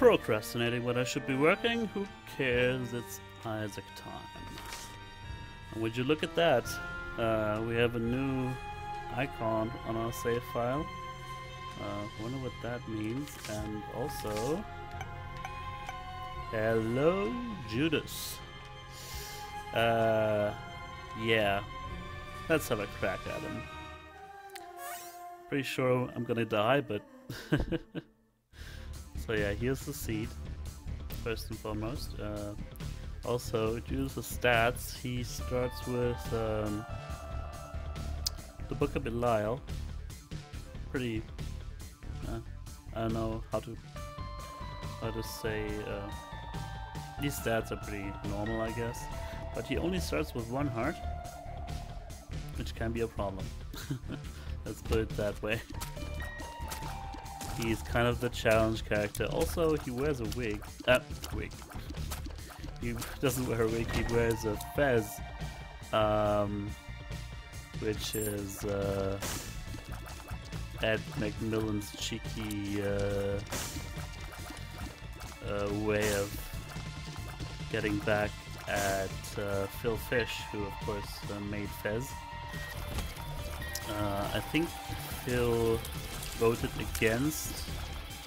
procrastinating when I should be working. Who cares? It's Isaac time. And would you look at that? Uh, we have a new icon on our save file. Uh, wonder what that means. And also, hello, Judas. Uh, yeah. Let's have a crack at him. Pretty sure I'm gonna die, but so yeah, here's the seed. First and foremost. Uh, also, due to the stats, he starts with um, the Book of Belial. Pretty. Uh, I don't know how to how to say. Uh, these stats are pretty normal, I guess. But he only starts with one heart, which can be a problem. Let's put it that way. He's kind of the challenge character. Also, he wears a wig. Uh, wig. He doesn't wear a wig, he wears a fez. Um, which is uh, Ed McMillen's cheeky uh, uh, way of getting back at uh, Phil Fish, who of course uh, made Fez. Uh, I think Phil voted against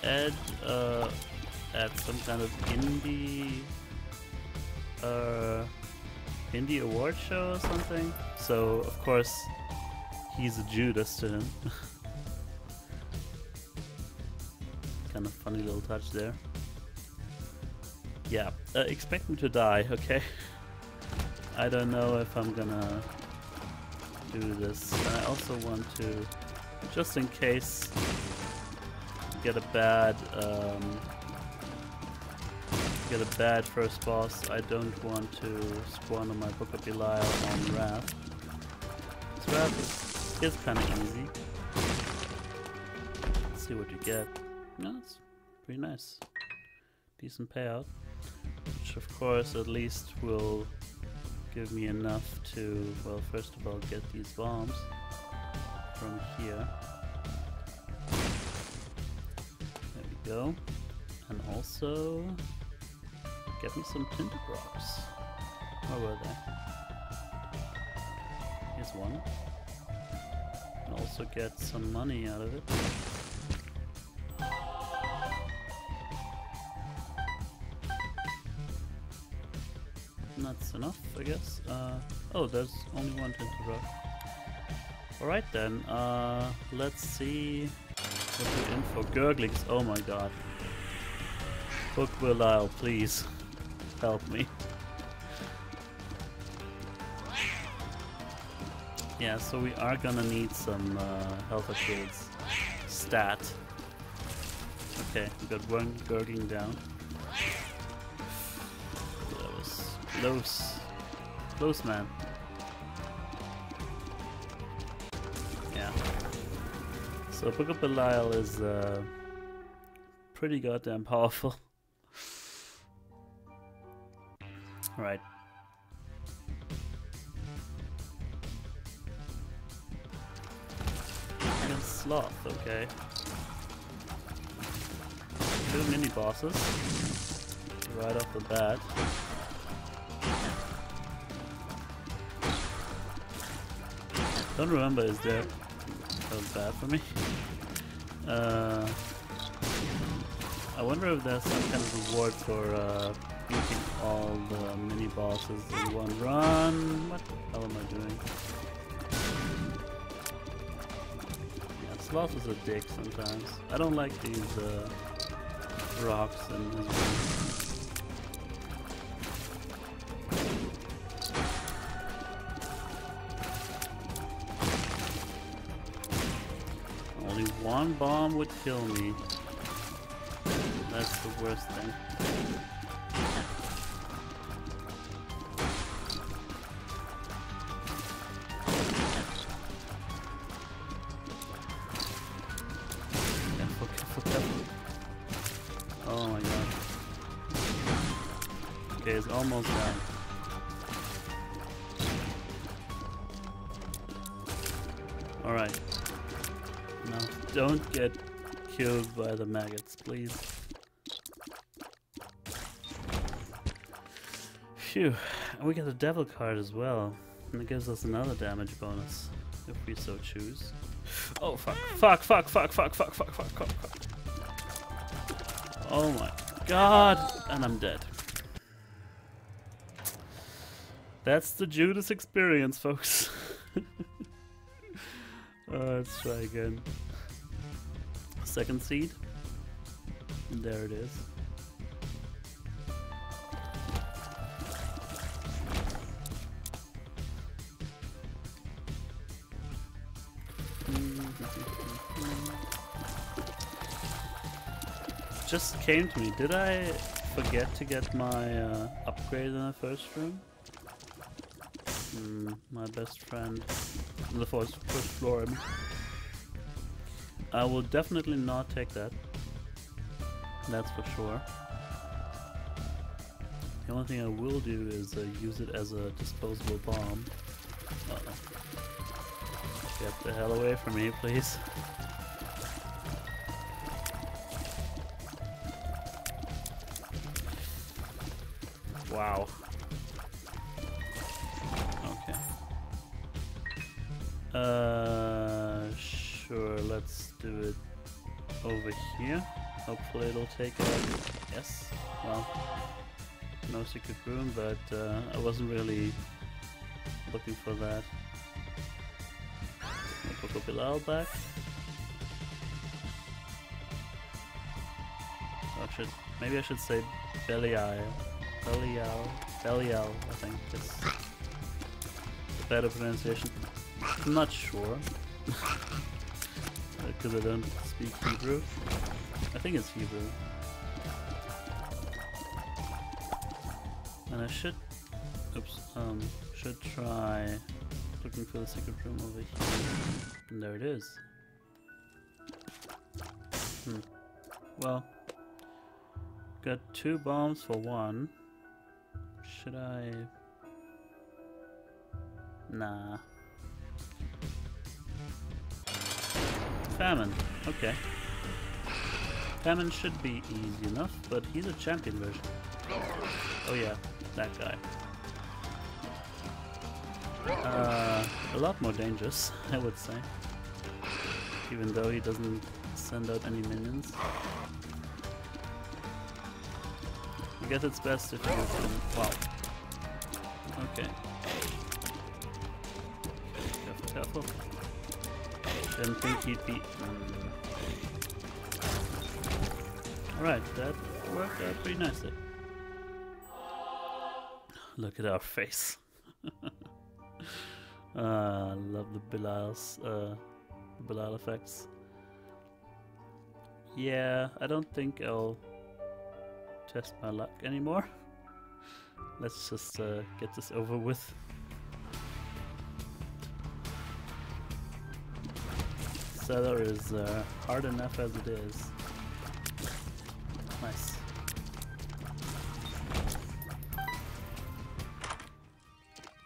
Ed uh, at some kind of indie uh, indie award show or something. So of course he's a Judas to him. kind of funny little touch there. Yeah, uh, expect me to die, okay? I don't know if I'm gonna do this. I also want to, just in case, get a bad, um, get a bad first boss. I don't want to on my Book of Belial on Wrath. This Wrath is, is kind of easy. Let's see what you get. No, it's pretty nice. Decent payout. Which of course at least will give me enough to, well, first of all, get these bombs from here. There we go. And also, get me some tinted rocks. Where were they? Here's one. And also get some money out of it. that's enough, I guess. Uh, oh, there's only one tinted rock. Alright then, uh, let's see what we're in for. Gurglings, oh my god. Book Belial, please. Help me. Yeah, so we are gonna need some uh, health upgrades. Stat. Okay, we got one gurgling down. Close. Close, man. So Book Belial is uh, pretty goddamn powerful. Alright. And Sloth, okay. Two mini bosses right off the bat. Don't remember, is there... Bad for me. Uh, I wonder if there's some kind of reward for uh, beating all the mini bosses in one run. What the hell am I doing? Yeah, Sloth is a dick sometimes. I don't like these uh, rocks and. One bomb would kill me. That's the worst thing. by the maggots, please. Phew. And we get the devil card as well. And it gives us another damage bonus, if we so choose. Oh fuck, fuck, fuck, fuck, fuck, fuck, fuck, fuck, fuck, fuck. Oh my god! And I'm dead. That's the Judas experience, folks. uh, let's try again. Second seed. And there it is. Just came to me. Did I forget to get my uh, upgrade in the first room? Mm, my best friend on the first, first floor. I, will definitely not take that. That's for sure. The only thing I will do is uh, use it as a disposable bomb. Uh -oh. Get the hell away from me, please. it'll take it. Yes. Well, no secret room, but uh, I wasn't really looking for that. Coco Bilal back. I should maybe I should say Belial. Belial. Belial, I think It's the better pronunciation. I'm not sure. Because I don't speak Hebrew. I think it's Hebrew. And I should, oops, um, should try looking for the secret room over here. And there it is. Hmm. Well, got two bombs for one. Should I? Nah. Famine. Okay. Famine should be easy enough, but he's a champion version. Oh yeah, that guy. Uh, a lot more dangerous, I would say. Even though he doesn't send out any minions. I guess it's best if you can... Wow. Okay. Careful, careful. Didn't think he'd be... Mm. Alright, that worked out pretty nicely. Look at our face. uh, love the Belal's, uh, Belal effects. Yeah, I don't think I'll test my luck anymore. Let's just uh, get this over with. Cellar is uh, hard enough as it is.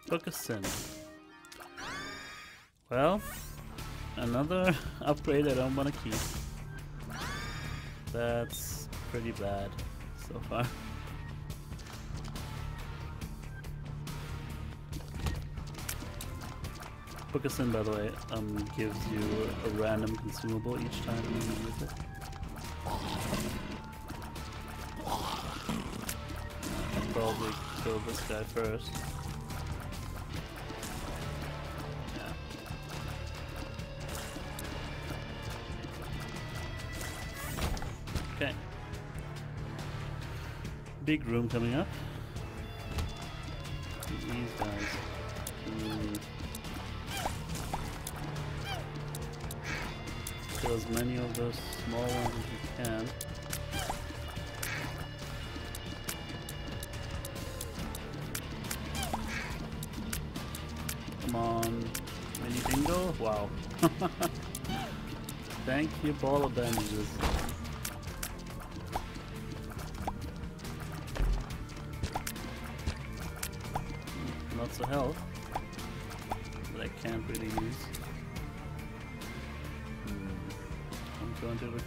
Focus in. Well, another upgrade I don't want to keep. That's pretty bad so far. Focus by the way, um, gives you a random consumable each time you use it. I'll probably kill this guy first. Big room coming up. These guys. Hmm. Kill as many of those small ones as you can. Come on. Mini bingo? Wow. Thank you, ball of bandages.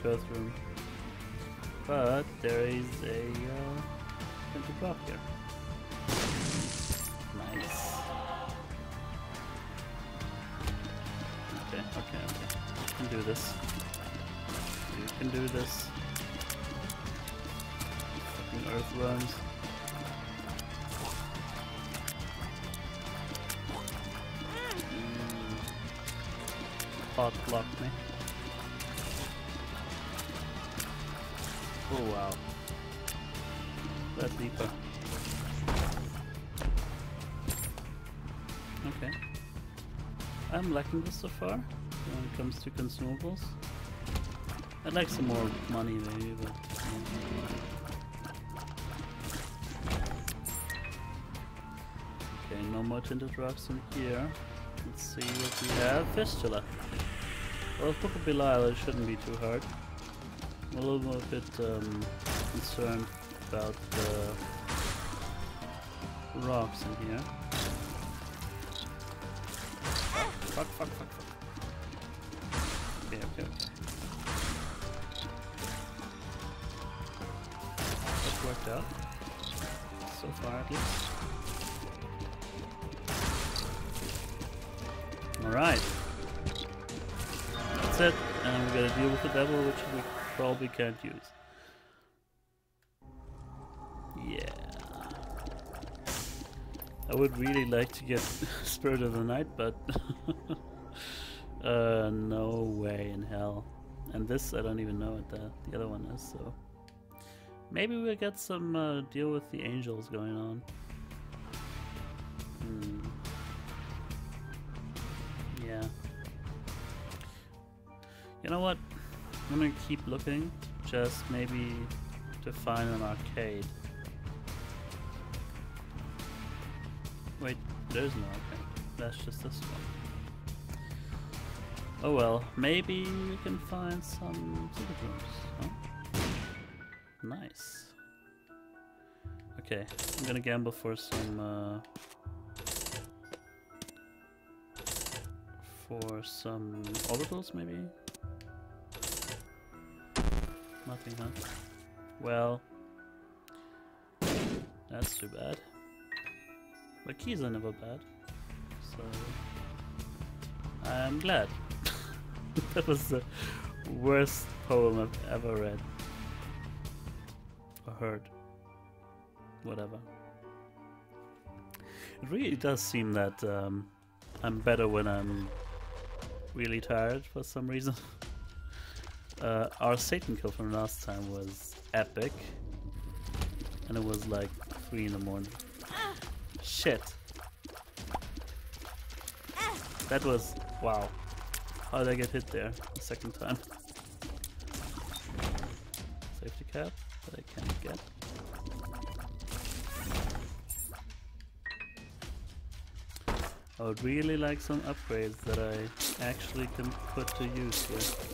First room. But there is a uh, block here. Nice. Okay, okay, okay. You can do this. You can do this. Fucking earth runs. Mm. Pot blocked me. This so far when it comes to consumables. I'd like some more money maybe, but Okay, no more tinted rocks in here. Let's see what we have. Fistula. Well, of Belial it shouldn't be too hard. I'm a little bit um, concerned about the rocks in here. Fuck, fuck, fuck, fuck. Okay, okay, okay. That worked out. So far at least. Alright. That's it. And we gotta deal with the devil, which we probably can't use. I would really like to get Spirit of the Night, but uh, no way in hell. And this, I don't even know what the, the other one is, so maybe we'll get some uh, deal with the angels going on. Hmm. Yeah. You know what? I'm gonna keep looking, just maybe to find an arcade. There's no arcade. That's just this one. Oh well, maybe we can find some rooms. Huh? Nice. Okay, I'm gonna gamble for some uh, for some orbitals maybe? Nothing, huh? Well, that's too bad. But keys are never bad, so I'm glad. that was the worst poem I've ever read or heard. Whatever. It really does seem that um, I'm better when I'm really tired for some reason. uh, our Satan kill from last time was epic. And it was like 3 in the morning. Shit. That was... wow. How did I get hit there the second time? Safety cap that I can't get. I would really like some upgrades that I actually can put to use here.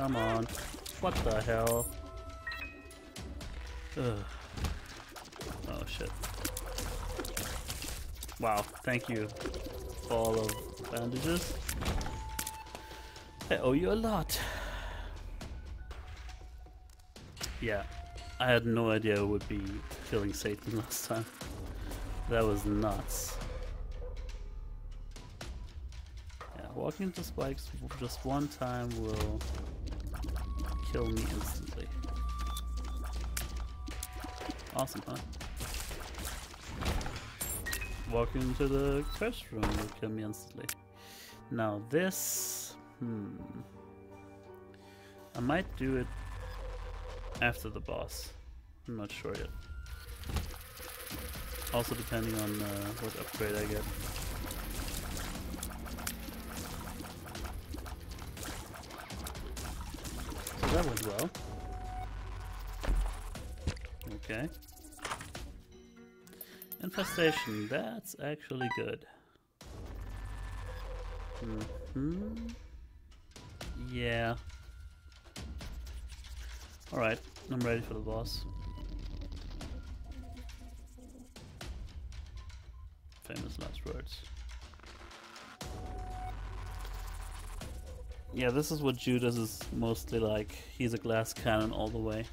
Come on. What the hell? Ugh. Oh shit. Wow, thank you for ball of bandages. I owe you a lot. Yeah, I had no idea it would be killing Satan last time. That was nuts. Yeah, walking into spikes just one time will kill me instantly. Awesome, huh? Walking into the curse room will kill me instantly. Now this... Hmm... I might do it after the boss. I'm not sure yet. Also depending on uh, what upgrade I get. That went well. Okay. Infestation, that's actually good. Mm hmm Yeah. Alright, I'm ready for the boss. Famous last words. Yeah, this is what Judas is mostly like. He's a glass cannon all the way.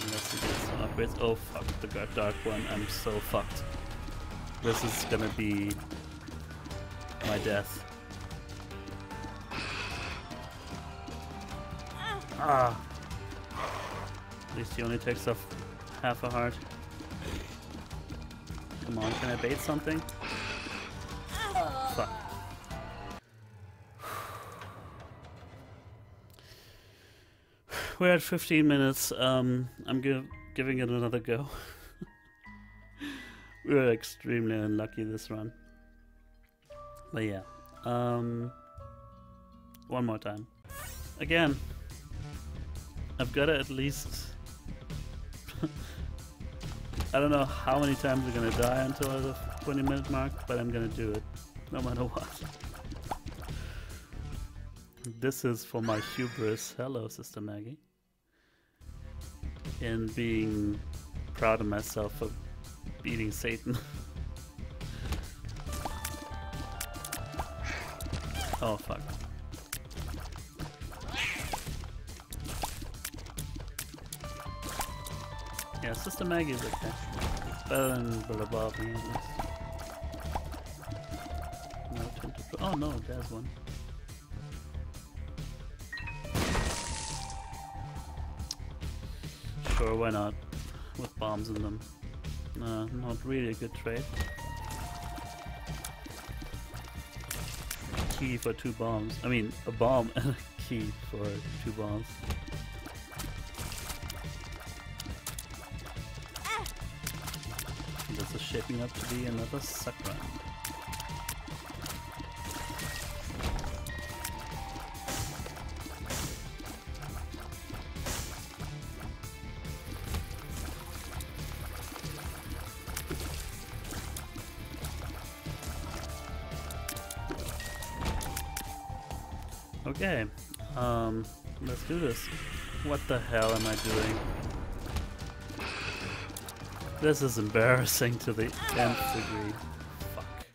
Unless he gets some upgrades. Oh fuck, the dark one. I'm so fucked. This is gonna be my death. Ah! At least he only takes off half a heart. Come on, can I bait something? We're at 15 minutes. Um, I'm gi giving it another go. we were extremely unlucky this run. But yeah. Um, one more time. Again. I've got to at least... I don't know how many times we're gonna die until the 20 minute mark, but I'm gonna do it. No matter what. This is for my hubris. Hello, Sister Maggie. And being proud of myself for beating Satan. oh, fuck. Yeah, Sister Maggie's okay. Better than at least. No, oh no, there's one. Sure, why not? With bombs in them. Uh, not really a good trade. Key for two bombs. I mean, a bomb and a key for two bombs. This is shaping up to be another suck run. Okay, um, let's do this. What the hell am I doing? This is embarrassing to the nth degree. Fuck.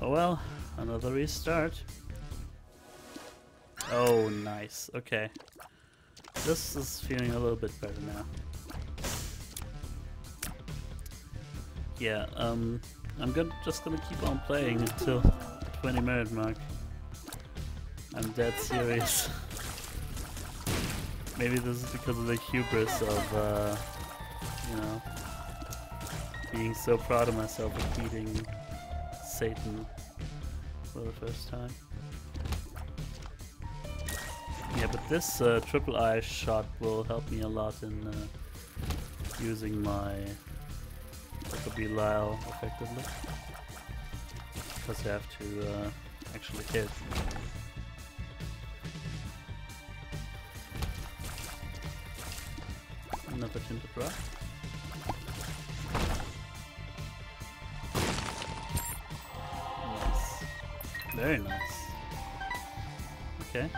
Oh well, another restart. Oh, nice. Okay. This is feeling a little bit better now. Yeah, um, I'm gonna, just gonna keep on playing until 20 minute mark. I'm dead serious. Maybe this is because of the hubris of, uh, you know, being so proud of myself of beating Satan for the first time. Yeah, but this uh, triple eye shot will help me a lot in uh, using my Belial effectively. Because you have to uh, actually hit. Another tinted rock. Nice. Very nice. Okay.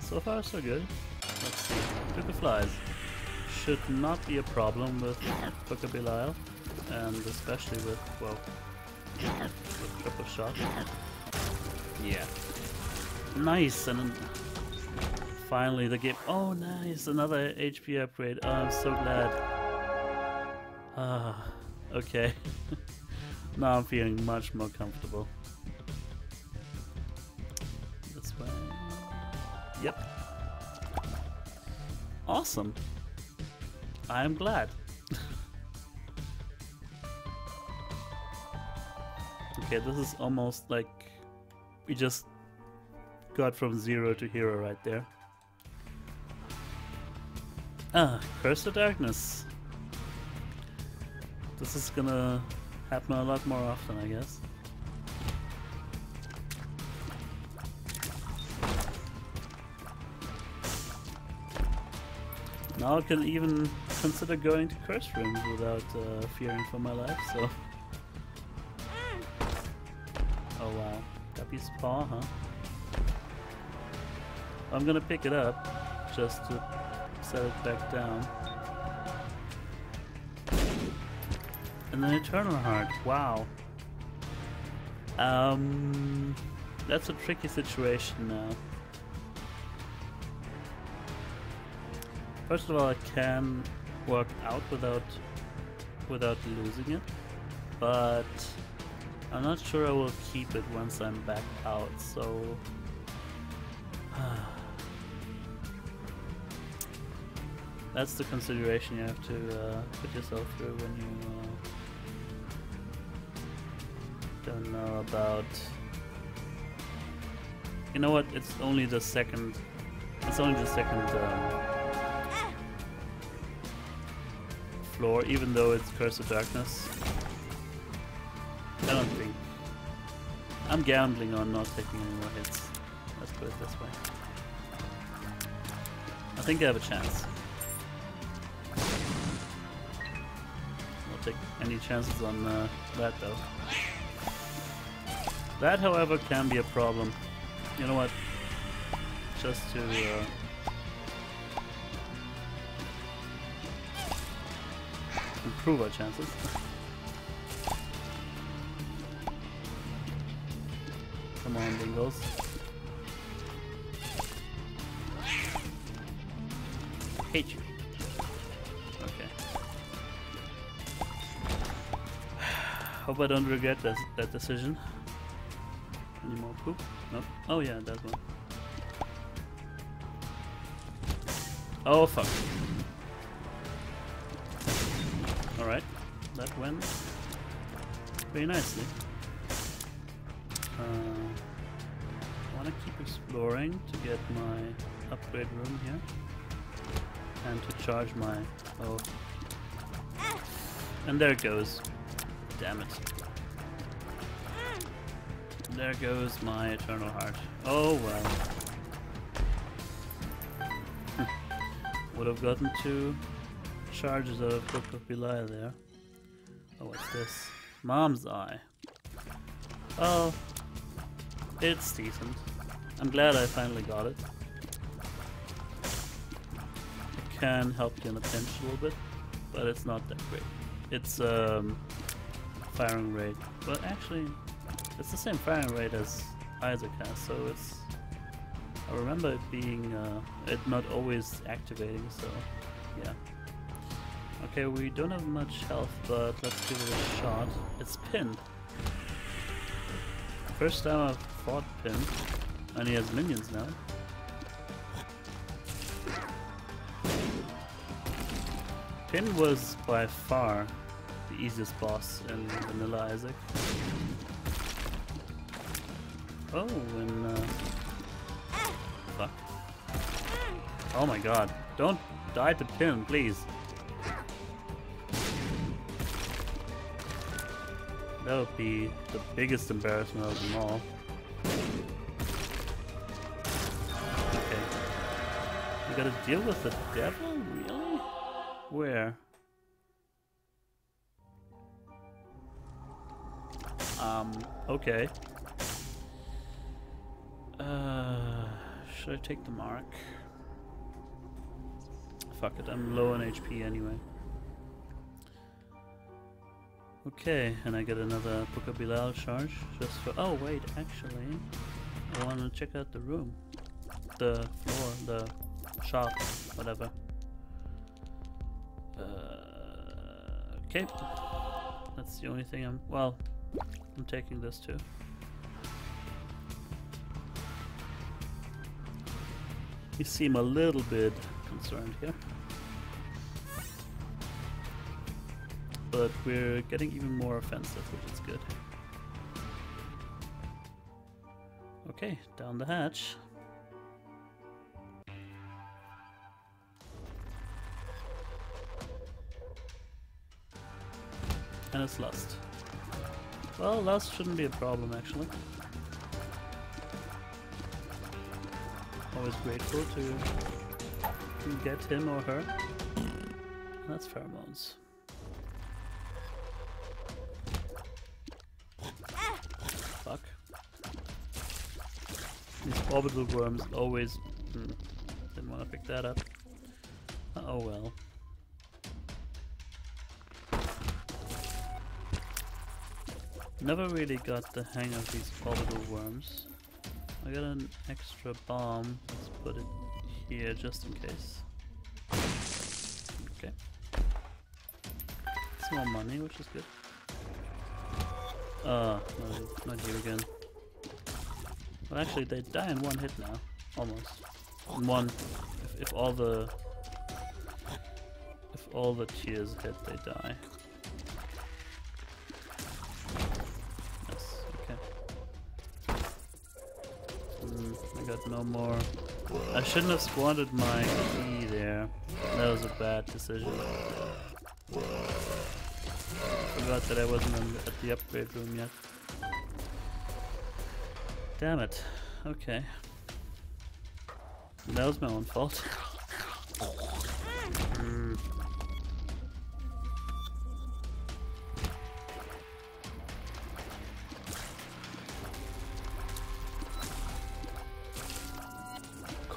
So far so good. Let's see. Book of Flies. Should not be a problem with Belial and especially with, well, with triple shot. Yeah. Nice, and finally the game, oh nice, another HP upgrade, oh I'm so glad. Ah, okay. now I'm feeling much more comfortable. This way. Yep. Awesome. I am glad. Okay, this is almost like we just got from zero to hero right there. Ah, Curse of Darkness. This is gonna happen a lot more often, I guess. Now I can even consider going to curse rooms without uh, fearing for my life, so... Paw, huh? I'm gonna pick it up just to set it back down. And then Eternal Heart, wow. Um, that's a tricky situation now. First of all, I can work out without without losing it, but I'm not sure I will keep it once I'm back out. So. That's the consideration you have to uh, put yourself through when you uh, don't know about. You know what? It's only the second. It's only the second um, floor, even though it's Curse of Darkness. I don't think. I'm gambling on not taking any more hits. Let's put it this way. I think I have a chance. I'll take any chances on uh, that though. That, however, can be a problem. You know what? Just to uh, improve our chances. On, Hate you. Hope I don't regret that, that decision. Any more poop? No. Oh yeah, that one. Oh fuck. Alright, that went very nicely. Exploring to get my upgrade room here. And to charge my... oh. And there it goes damn it. There goes my eternal heart. Oh well. Would have gotten two charges out of Book of Belial there. Oh, what's this? Mom's Eye. Oh, it's decent. I'm glad I finally got it. It can help you in the pinch a little bit, but it's not that great. It's um, firing rate. But actually, it's the same firing rate as Isaac has, so it's... I remember it being, uh, it not always activating, so yeah. Okay, we don't have much health, but let's give it a shot. It's pinned. First time I've fought Pin, and he has minions now. Pin was by far the easiest boss in Vanilla Isaac. Oh, and uh... Fuck. Oh my god. Don't die to Pin, please. That would be the biggest embarrassment of them all. We gotta deal with the devil? Really? Where? Um, okay. Uh, should I take the mark? Fuck it, I'm low on HP anyway. Okay, and I get another Book of Belial charge just for- oh wait, actually, I want to check out the room. The floor, the shop, whatever. Uh, okay. That's the only thing I'm- well, I'm taking this too. You seem a little bit concerned here. But we're getting even more offensive, which is good. Okay, down the hatch. And it's lust. Well, lust shouldn't be a problem, actually. Always grateful to get him or her. That's pheromones. Fuck. These orbital worms always... Hmm, didn't want to pick that up. oh well. Never really got the hang of these orbital worms. I got an extra bomb. Let's put it here just in case. Okay. More money, which is good. Uh, not, not you again. Well, actually, they die in one hit now. Almost. In one. If, if all the... If all the tears hit, they die. No more. I shouldn't have squandered my key there. That was a bad decision. Forgot that I wasn't at the upgrade room yet. Damn it. Okay. That was my own fault.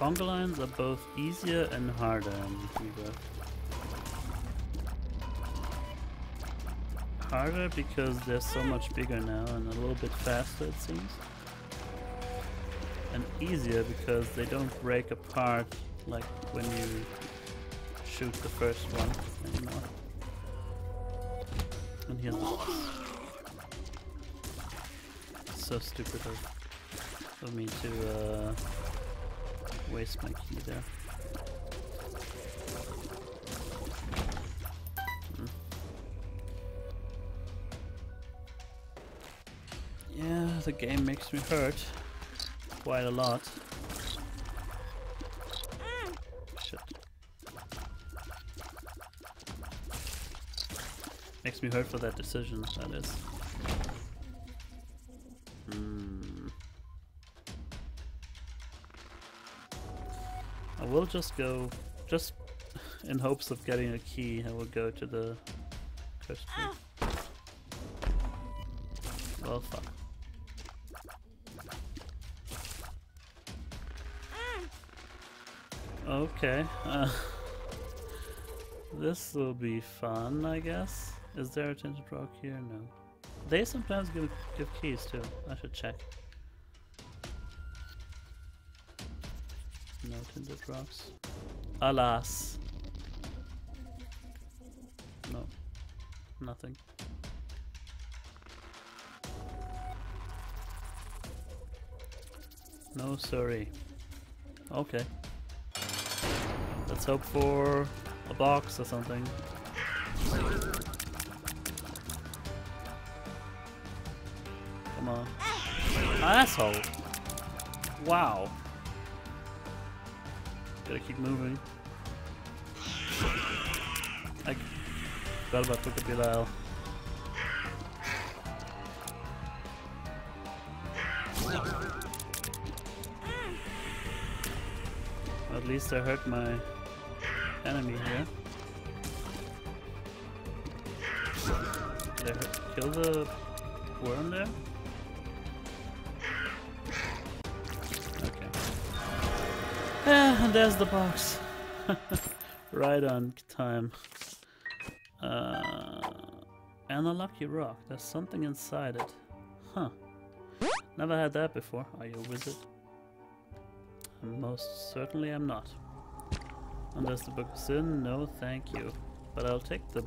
Conga lines are both easier and harder Amiibo. Harder because they're so much bigger now and a little bit faster it seems. And easier because they don't break apart like when you shoot the first one anymore. And here's the So stupid of, of me to uh, waste my key there. Hmm. Yeah, the game makes me hurt quite a lot. Shit. Makes me hurt for that decision, that is. Will just go, just in hopes of getting a key, I will go to the coast Well, fuck. Okay, uh, this will be fun, I guess. Is there a tinted rock here? No. They sometimes give, give keys too. I should check. No tinted rocks. Alas. No. Nothing. No, sorry. Okay. Let's hope for a box or something. Come on. Asshole! Wow. Gotta keep moving. I forgot about Book of Belial. At least I hurt my enemy here. Did I kill the worm there? There's the box. right on time. Uh, and a lucky rock. There's something inside it. Huh. Never had that before. Are you a wizard? Most certainly I'm not. There's the book of sin. No, thank you. But I'll take the...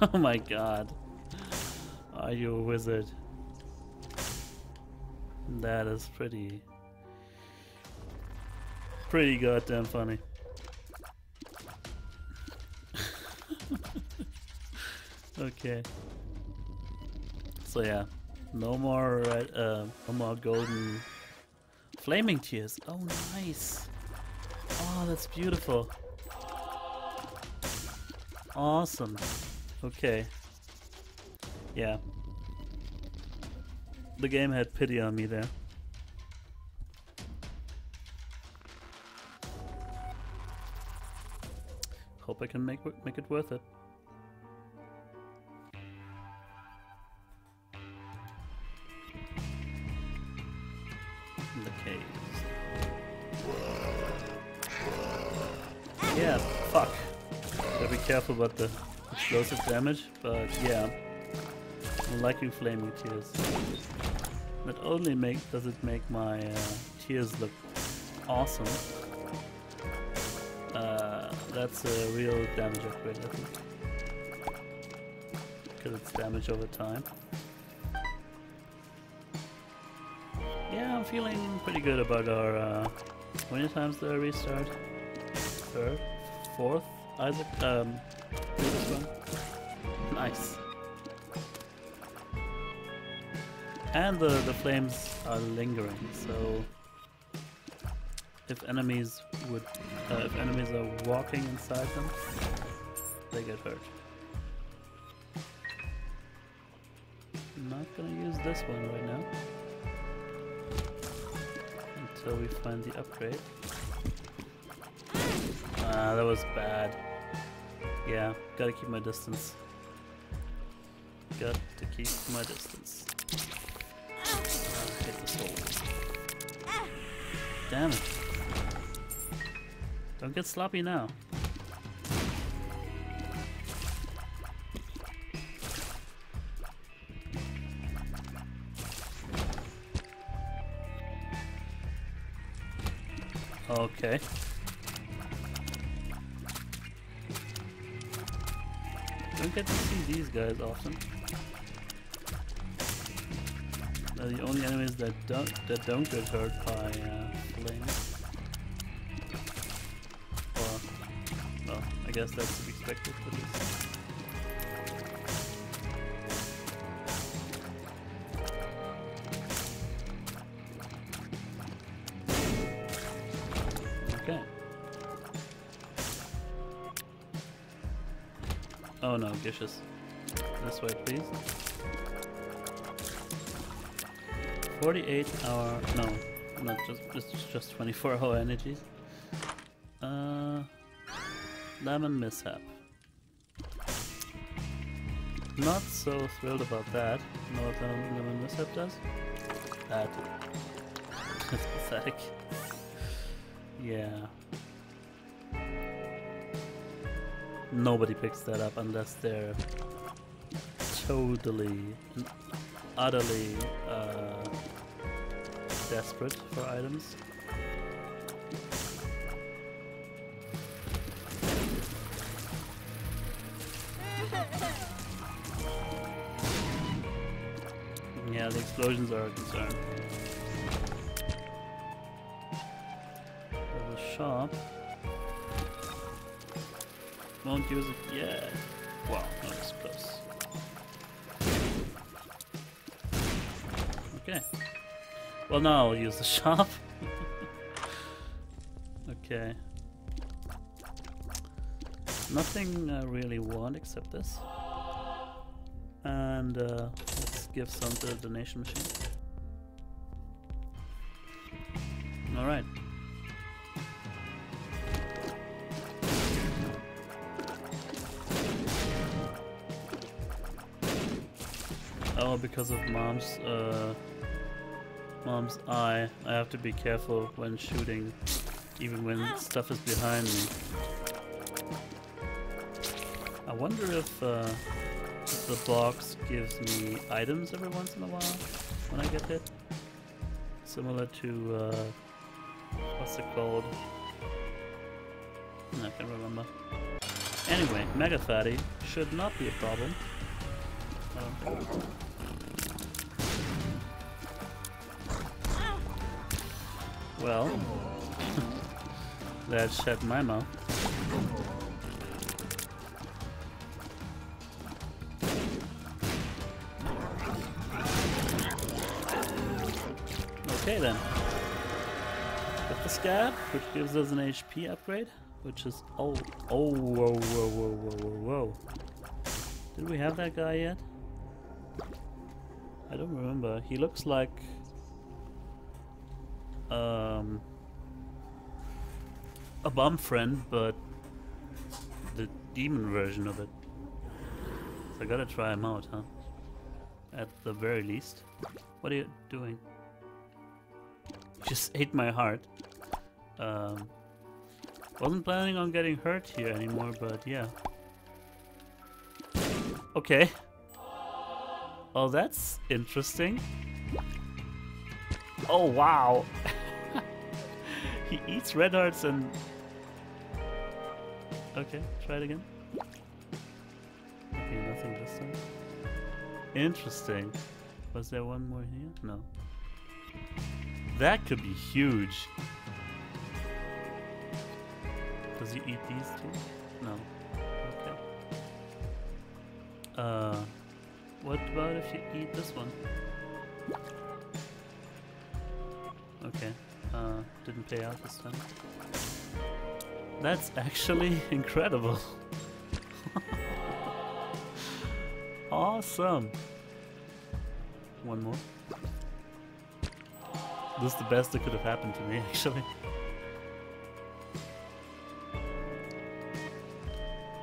oh my god. Are you a wizard? That is pretty pretty goddamn funny. okay. So yeah, no more uh, no more golden flaming tears. Oh, nice. Oh, that's beautiful. Awesome. Okay. Yeah. The game had pity on me there. Hope I can make make it worth it. the caves. Yeah, fuck. Gotta be careful about the explosive damage, but yeah. I'm liking flaming tears. Not only make does it make my uh, tears look awesome, that's a real damage upgrade, I think. Because it's damage over time. Yeah, I'm feeling pretty good about our. Uh, how many times did I restart? Third? Fourth? Isaac? Um, this one? Nice. And the, the flames are lingering, so if enemies would uh, if enemies are walking inside them, they get hurt. I'm not gonna use this one right now until we find the upgrade. Ah, that was bad. Yeah, gotta keep my distance. Got to keep my distance. Ah, hit the soul. Damn it. Don't get sloppy now. Okay. Don't get to see these guys often. They're the only enemies that don't that don't get hurt by uh, flames. Guess that's to be expected for this. Okay. Oh no, Gishus. This way, please. 48 hour. No, not just. Is just 24 hour energies. Lemon mishap. Not so thrilled about that. Know what lemon, lemon mishap does? That. It's pathetic. Yeah. Nobody picks that up unless they're totally, and utterly uh, desperate for items. Explosions are a concern. There's a shop. Won't use it yet. Wow, not close. Okay. Well, now I'll use the shop. okay. Nothing I really want except this. And uh, give some to the donation machine. Alright. Oh, because of mom's uh, mom's eye, I have to be careful when shooting, even when stuff is behind me. I wonder if, uh, if the box gives me items every once in a while when I get hit, similar to uh, what's it called? I can't remember. Anyway, Mega Fatty should not be a problem. Think. Well, that shut my mouth. Then. With the scab, which gives us an HP upgrade, which is oh oh whoa whoa whoa whoa whoa whoa. Did we have that guy yet? I don't remember. He looks like um, a bum friend, but the demon version of it. So I gotta try him out, huh? At the very least. What are you doing? Just ate my heart. Um, wasn't planning on getting hurt here anymore, but yeah. Okay. Oh, that's interesting. Oh, wow. he eats red hearts and... Okay, try it again. Okay, nothing this time. Interesting. Was there one more here? No. That could be huge. Does he eat these too? No. Okay. Uh, what about if you eat this one? Okay. Uh, didn't pay out this time. That's actually incredible. awesome. One more. This is the best that could have happened to me, actually.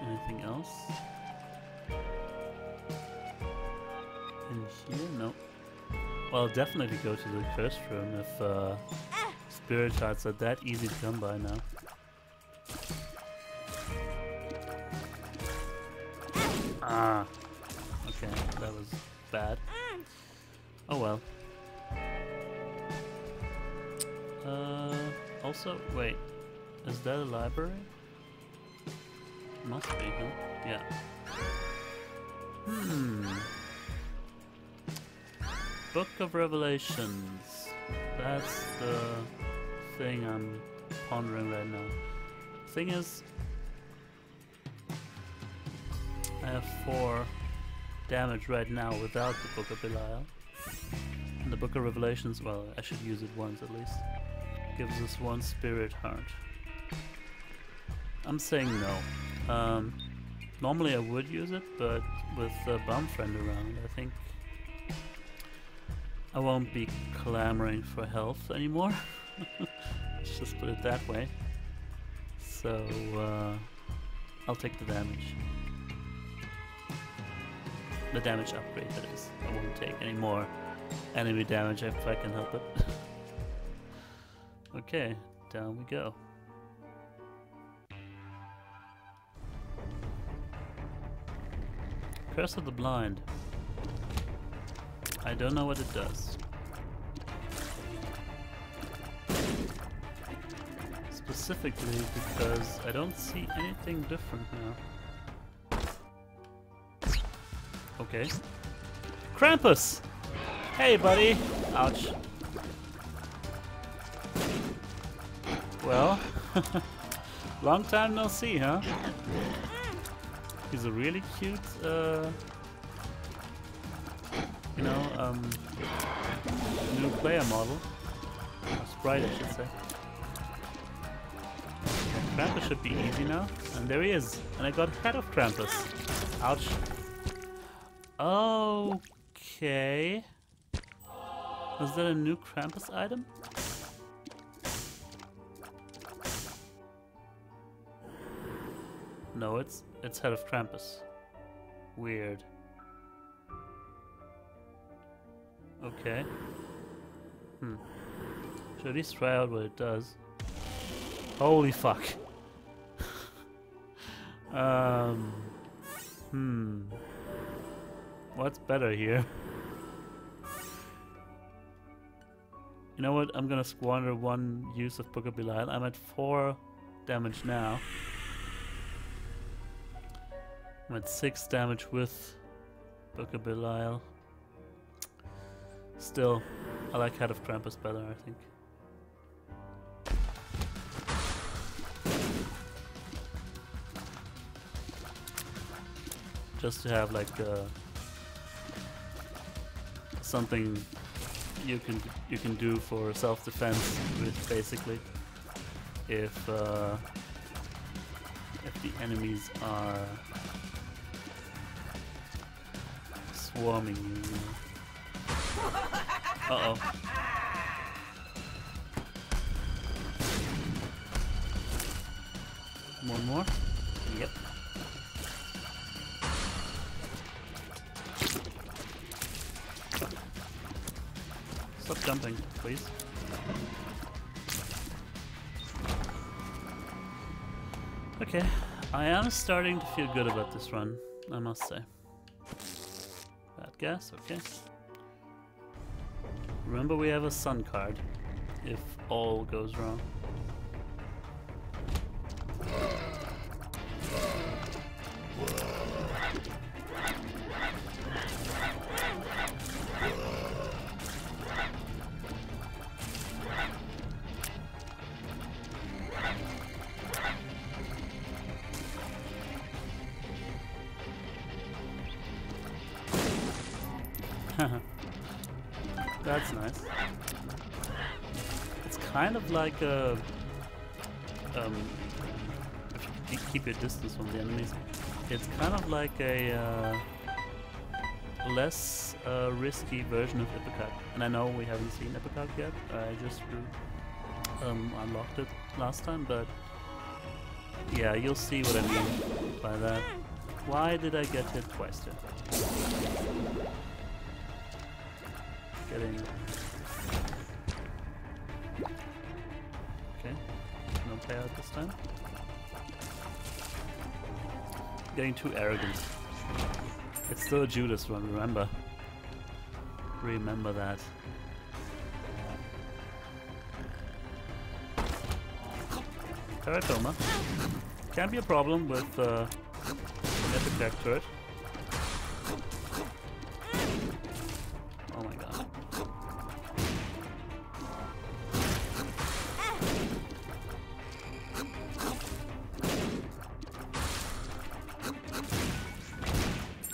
Anything else? In here? No. Well, definitely go to the first room if uh, spirit hearts are that easy to come by now. Ah. Okay, that was bad. Oh well. Uh, also, wait, is that a library? Must be, huh? Yeah. Hmm. Book of Revelations. That's the thing I'm pondering right now. Thing is, I have four damage right now without the Book of Belial. And the Book of Revelations, well, I should use it once at least. Gives us one spirit heart. I'm saying no. Um, normally I would use it, but with a bum friend around, I think I won't be clamoring for health anymore. Let's just put it that way. So, uh, I'll take the damage. The damage upgrade, that is. I won't take any more enemy damage if I can help it. okay, down we go. Curse of the Blind. I don't know what it does. Specifically because I don't see anything different now. Okay. Krampus! Hey, buddy! Ouch. Well, long time no see, huh? He's a really cute, uh, you know, um, new player model. Or sprite, I should say. Krampus should be easy now. And there he is. And I got head of Krampus. Ouch. Okay. Was that a new Krampus item? No, it's it's head of Krampus. Weird. Okay. Hmm. Should at least try out what it does. Holy fuck. um. Hmm. What's better here? You know what? I'm gonna squander one use of Book of Belial. I'm at 4 damage now. I'm at 6 damage with Book of Belial. Still, I like Head of Krampus better, I think. Just to have like uh, something you can you can do for self-defense basically if uh, if the enemies are swarming you. Uh oh. One more. Yep. Stop jumping, please. Okay, I am starting to feel good about this run, I must say. Gas, okay. Remember we have a sun card if all goes wrong. A um, if you keep your distance from the enemies. It's kind of like a uh, less uh, risky version of Ipecac. And I know we haven't seen Ipecac yet. I just um, unlocked it last time, but yeah, you'll see what I mean by that. Why did I get hit twice there? Getting... this time. Getting too arrogant. It's still a Judas run, remember. Remember that. Teratoma. Can be a problem with uh, an epic turret.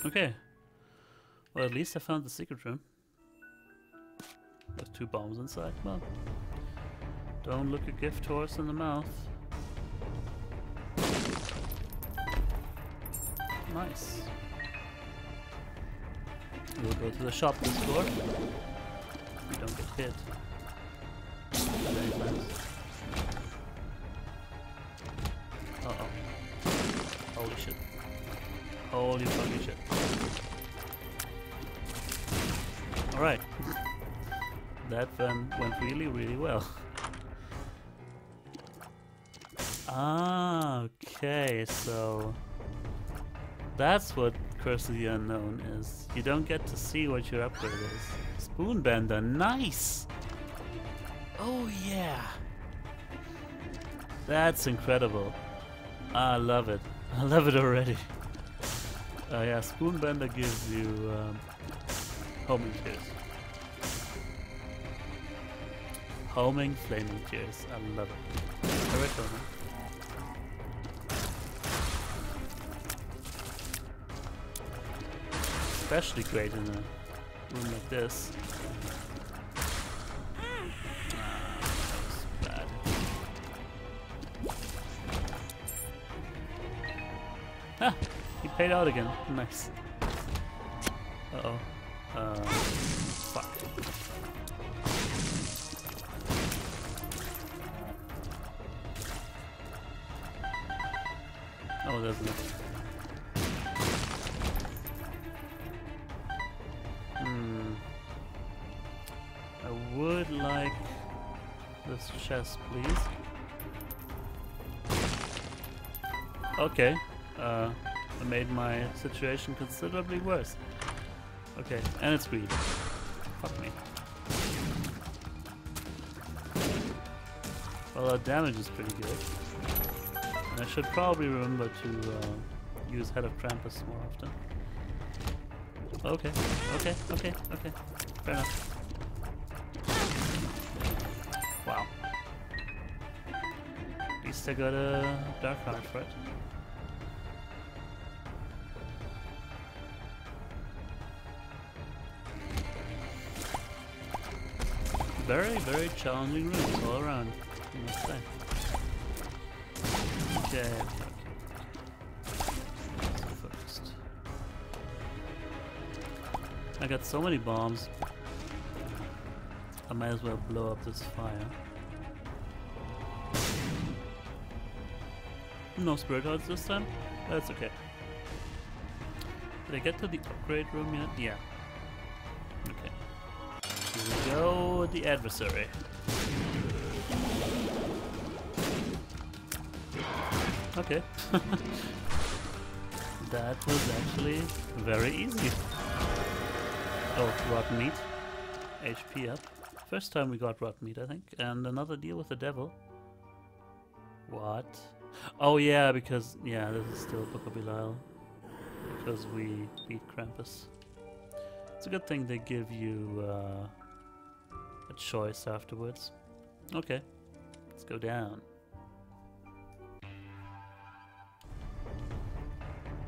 Okay. Well, at least I found the secret room. There's two bombs inside. Well, don't look a gift horse in the mouth. Nice. We'll go to the shop this floor. We don't get hit. Very nice. Uh oh. Holy shit. Holy fucking shit. That then went really, really well. ah, okay, so... That's what Curse of the Unknown is. You don't get to see what your upgrade is. Spoonbender, nice! Oh yeah! That's incredible. I love it. I love it already. Uh, yeah, Spoonbender gives you um, homing tears. Homing flaming tears. I love it. Especially great in a room like this. Ah! He paid out again. Nice. Uh, please. Okay. Uh, I made my situation considerably worse. Okay, and it's green. Fuck me. Well, our damage is pretty good. And I should probably remember to uh, use Head of Krampus more often. Okay, okay, okay, okay. Fair enough. I got a Dark for it. very, very challenging rooms all around, okay. First. I got so many bombs. I might as well blow up this fire. No spirit hearts this time? That's okay. Did I get to the upgrade room yet? Yeah. Okay. Here we go, the adversary. Okay. that was actually very easy. Oh, rotten meat. HP up. First time we got rotten meat, I think. And another deal with the devil. What? Oh yeah, because yeah, this is still Book of Belial. Because we beat Krampus. It's a good thing they give you uh, a choice afterwards. Okay, let's go down.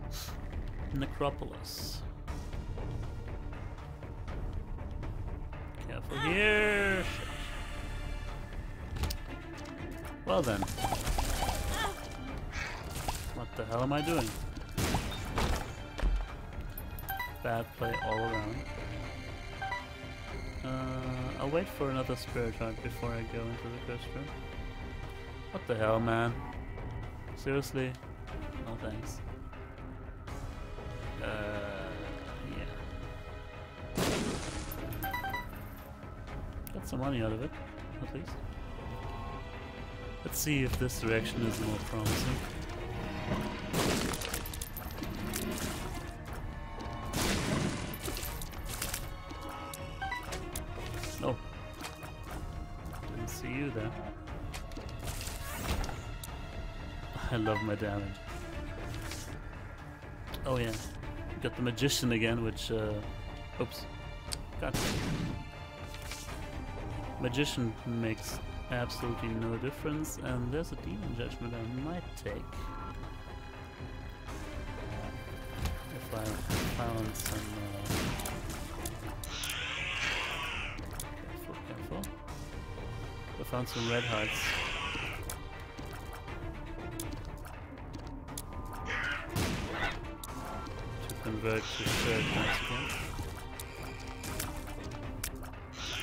Necropolis. Careful here. Well then. What the hell am I doing? Bad play all around. Uh, I'll wait for another spirit heart before I go into the first room. What the hell, man? Seriously? No thanks. Uh, yeah. Got some money out of it, at least. Let's see if this direction is more promising. Damage. Oh yeah. Got the magician again, which uh oops. God. Magician makes absolutely no difference, and there's a demon judgment I might take. If I found some uh, careful, careful. I found some red hearts. Convert to third once again.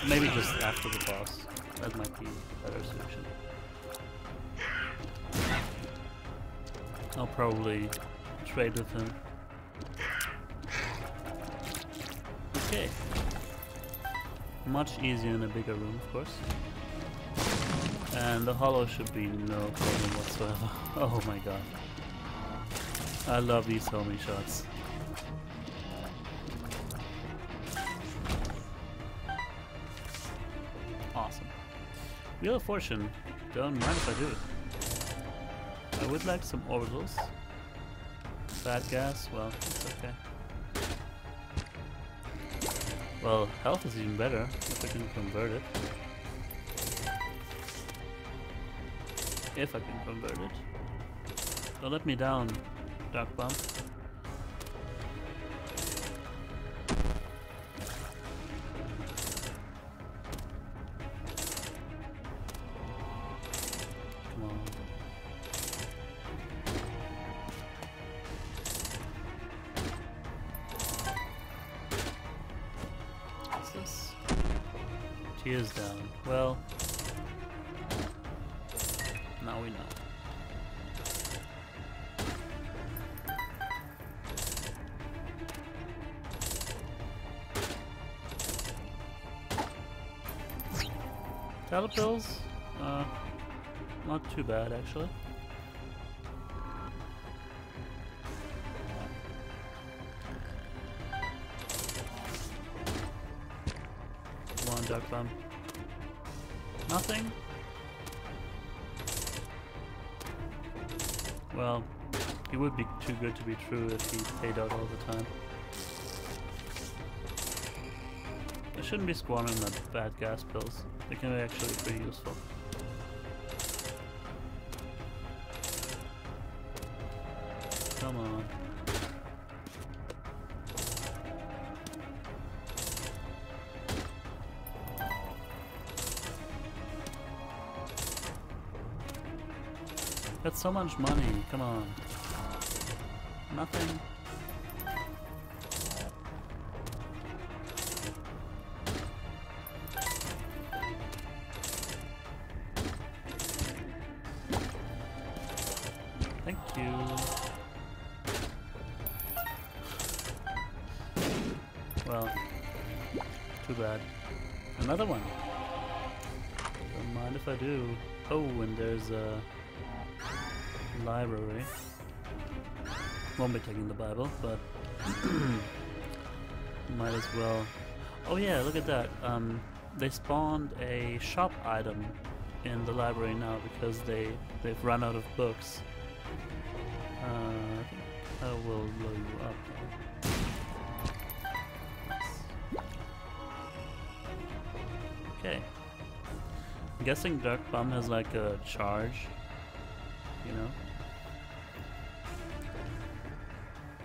Maybe just after the boss. That might be a better solution. I'll probably trade with him. Okay. Much easier in a bigger room, of course. And the hollow should be no problem whatsoever. Oh my god. I love these homie shots. Wheel of Fortune. Don't mind if I do it. I would like some orbitals. Bad gas, well, it's okay. Well, health is even better if I can convert it. If I can convert it. Don't let me down, Dark Bum. Caterpills? Uh, not too bad actually. Come on, Dark Bum. Nothing? Well, he would be too good to be true if he paid out all the time. I shouldn't be squandering my bad gas pills. They can be actually pretty useful. Come on. That's so much money, come on. Nothing. There's a library. Won't be taking the Bible, but might as well Oh yeah, look at that. Um, they spawned a shop item in the library now because they they've run out of books. Uh, I will blow you up. Guessing Dark Bum has like a charge, you know?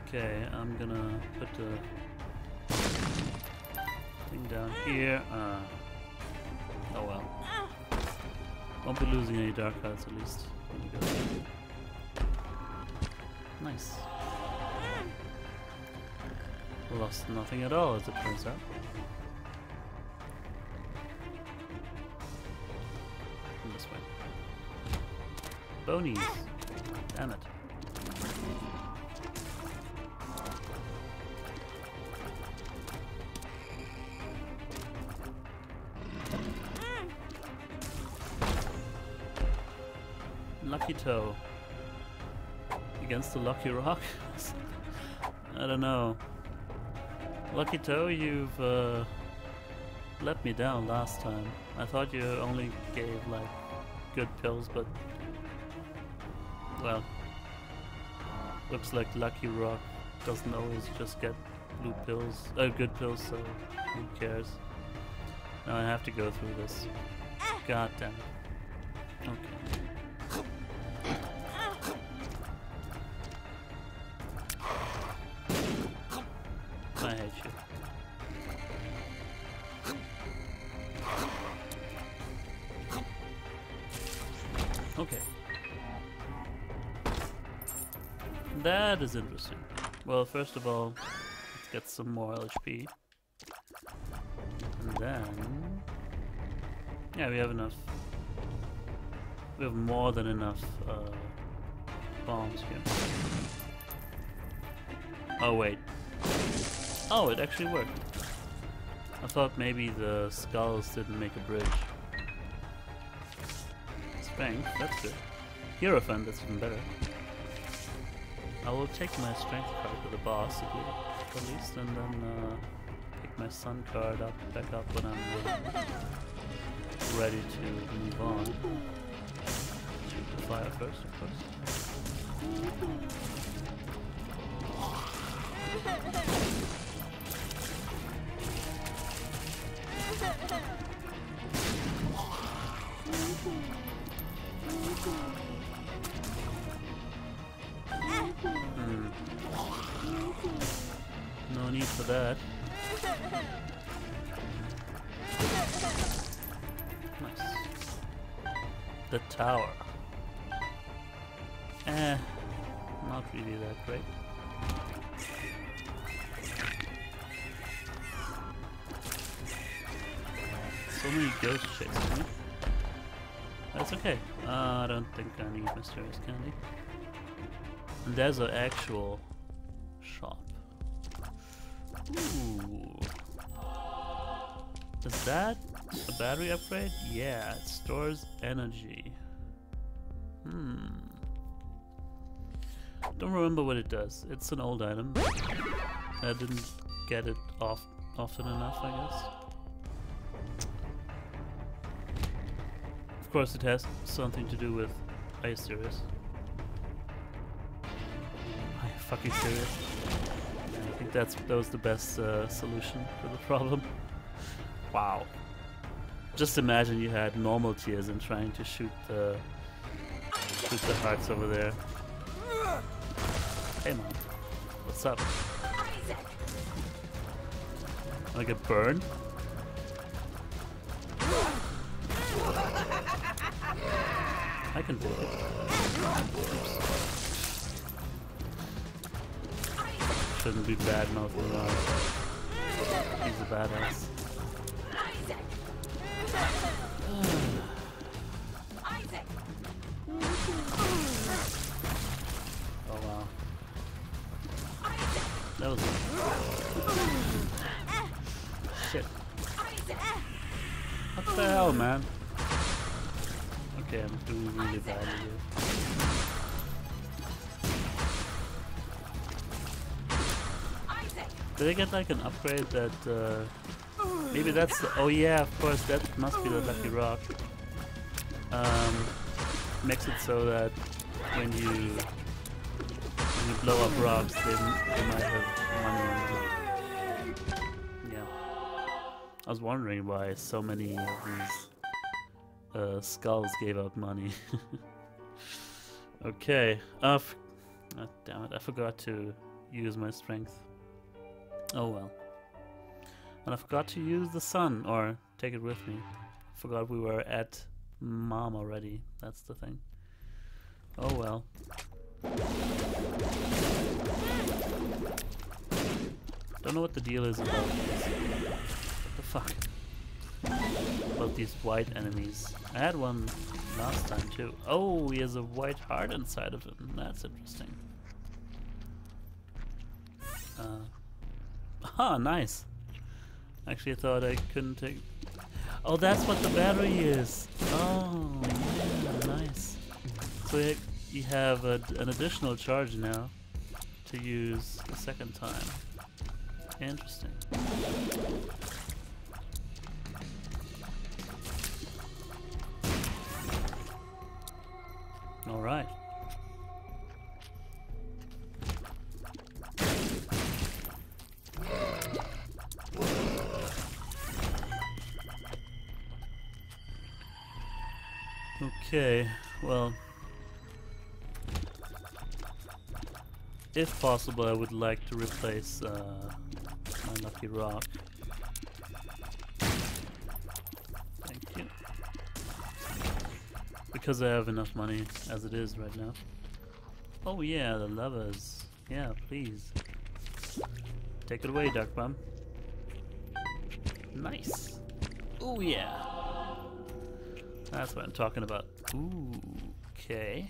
Okay, I'm gonna put the thing down here. Uh, oh well. Won't be losing any dark cards at least. Nice. Lost nothing at all as it turns out. Bonies! Damn it. Lucky Toe against the Lucky Rock? I don't know. Lucky Toe, you've uh, let me down last time. I thought you only gave like good pills, but well, looks like Lucky Rock doesn't always just get blue pills, oh, good pills, so who cares? Now I have to go through this. God damn it. Okay. First of all, let's get some more LHP. And then... Yeah, we have enough. We have more than enough uh, bombs here. Oh, wait. Oh, it actually worked. I thought maybe the skulls didn't make a bridge. Strength, that's good. Hierophant, that's even better. I will take my strength card to the boss at least, and then uh, pick my sun card up back up when I'm ready, ready to move on. Shoot the fire first, of course. The tower. Eh, not really that great. So many ghost chasing me. That's okay. Uh, I don't think I need mysterious candy. And there's an actual shop. Ooh. Is that a battery upgrade? Yeah, it stores energy. Hmm. Don't remember what it does. It's an old item. I didn't get it off often enough, I guess. Of course, it has something to do with. Are you serious? Are you fucking serious? I think that's that was the best uh, solution to the problem. Wow. Just imagine you had normal tears and trying to shoot the shoot the hearts over there. Hey man, what's up? Wanna get burned? I can do it. Shouldn't be bad mouthing around. He's a badass. Oh wow. That was shit. What the hell, man? Okay, I'm doing really here. Did I get like an upgrade that uh, Maybe that's the, oh yeah, of course, that must be the lucky rock. Um, makes it so that when you when you blow up rocks, they, they might have money. Yeah. I was wondering why so many of these uh, skulls gave out money. okay. Uh, oh, damn it, I forgot to use my strength. Oh well. And I forgot to use the sun, or take it with me. Forgot we were at mom already, that's the thing. Oh well. Don't know what the deal is about. What the fuck? About these white enemies. I had one last time too. Oh, he has a white heart inside of him. That's interesting. Uh, ah, nice. Actually, I thought I couldn't take... Oh, that's what the battery is. Oh, yeah, nice. So you have a, an additional charge now to use a second time. Interesting. All Okay, well, if possible, I would like to replace uh, my lucky rock. Thank you. Because I have enough money as it is right now. Oh yeah, the levers. Yeah, please. Take it away, Dark Bum. Nice. Oh yeah. That's what I'm talking about. Ooh, okay.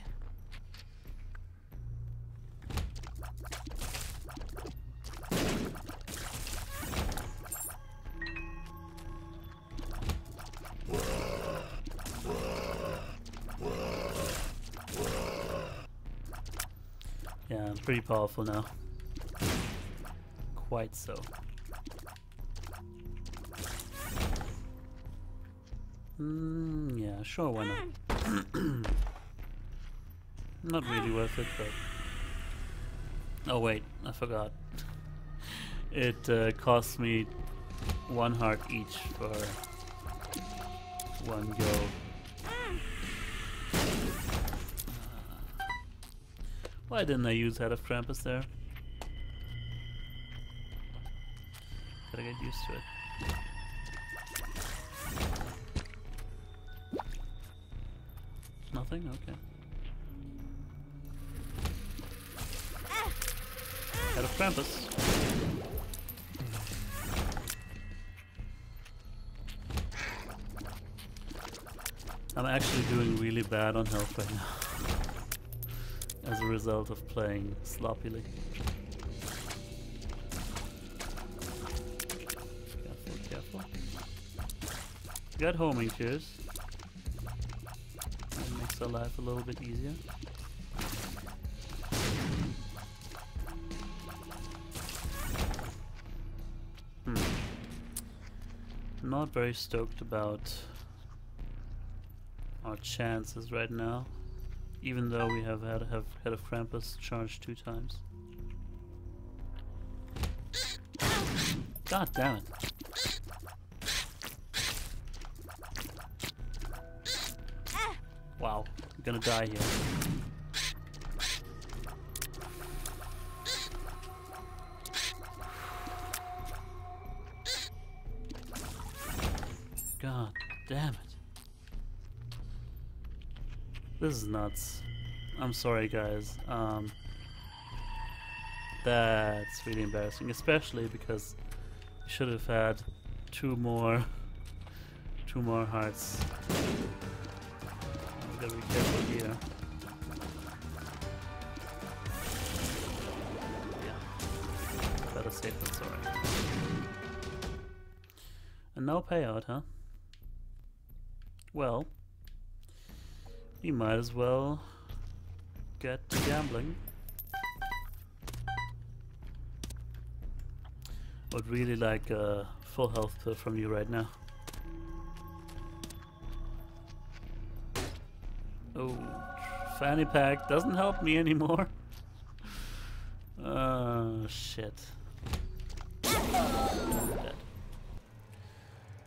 Yeah, I'm pretty powerful now. Quite so. Mm, yeah, sure, why not? not really worth it, but... Oh wait, I forgot. It uh, costs me one heart each for one go. Uh, why didn't I use Head of Krampus there? Gotta get used to it. Nothing? Okay. Head of Krampus. I'm actually doing really bad on health right now. As a result of playing sloppily. Careful, careful. Got homing tears our life a little bit easier. Hmm. Not very stoked about our chances right now, even though we have had have Head of Krampus charged two times. God damn it. Wow, gonna die here. God damn it. This is nuts. I'm sorry guys. Um, that's really embarrassing, especially because should have had two more two more hearts here. Yeah. Better safe than sorry. And no payout, huh? Well, we might as well get to gambling. Would really like a full health pill from you right now. Oh, fanny pack doesn't help me anymore. Oh, shit.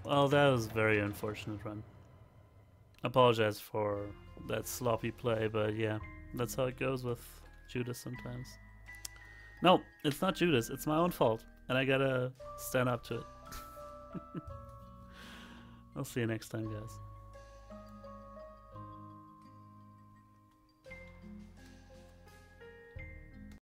Well, that was very unfortunate run. Apologize for that sloppy play, but yeah, that's how it goes with Judas sometimes. No, it's not Judas, it's my own fault, and I gotta stand up to it. I'll see you next time, guys.